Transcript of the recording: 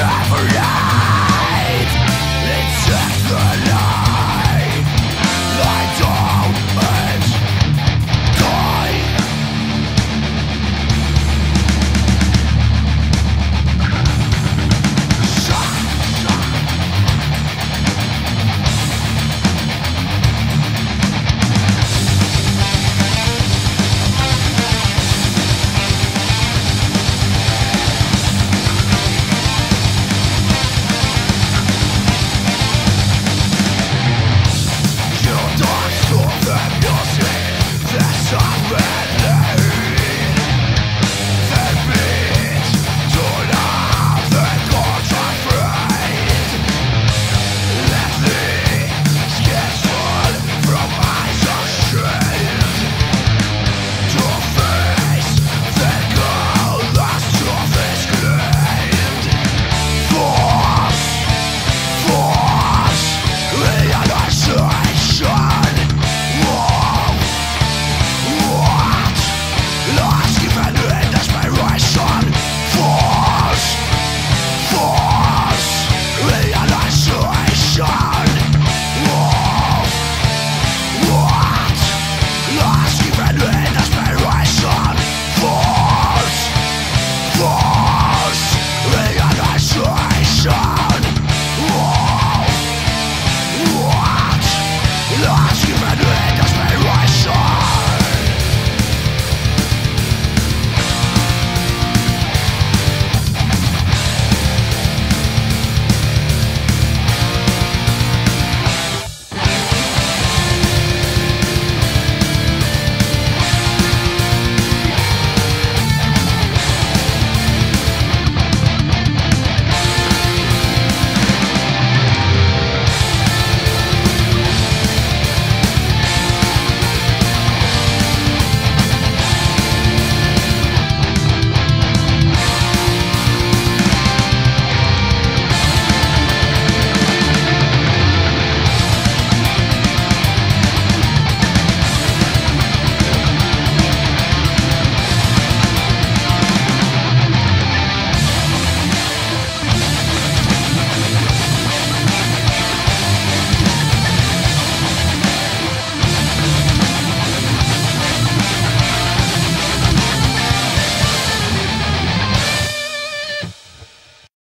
never end.